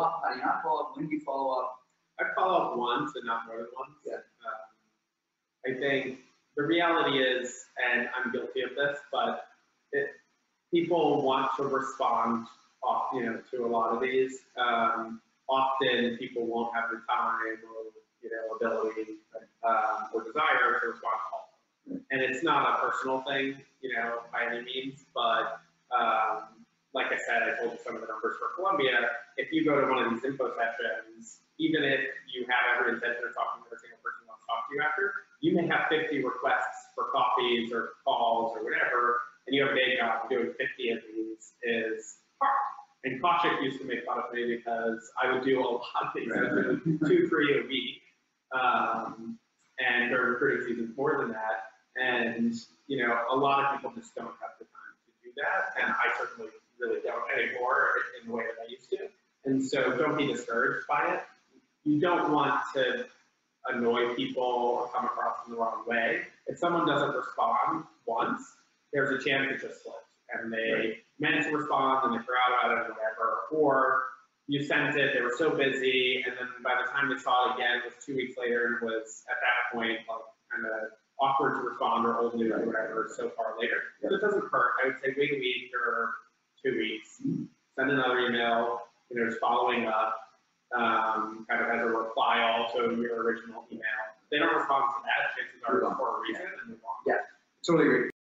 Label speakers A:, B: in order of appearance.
A: up, how do you not follow up, when do you follow up?
B: I'd follow up once and not more than once.
A: Yeah.
B: Um, I think the reality is, and I'm guilty of this, but it, people want to respond off, you know, to a lot of these. Um, often people won't have the time or, you know, ability, um, or desire to respond to all. And it's not a personal thing, you know, by any means, but, um, like I said, I told you some of the numbers for Columbia. If you go to one of these info sessions, even if you have every intention of talking to every single person who wants to talk to you after, you may have fifty requests for coffees or calls or whatever, and you have a day job, doing fifty of these is hard. And Kaushik used to make fun of me because I would do a lot of these, do two, three a week. Um, and during recruiting seasons, more than that. And, you know, a lot of people just don't have the time to do that, and I certainly really don't anymore in the way that I used to. And so don't be discouraged by it. You don't want to annoy people or come across in the wrong way. If someone doesn't respond once, there's a chance it just slipped and they meant to respond and they forgot about it or whatever. Or you sent it, they were so busy, and then by the time they saw it again, it was two weeks later and it was at that point like kind of awkward to respond or old news or whatever so far later. So it doesn't hurt. I would say wait a week or two weeks, send another email, you know, just following up, um, kind of as a reply also to your original email. If they don't respond to that, chances are it's for a reason and move on.
A: Totally agree.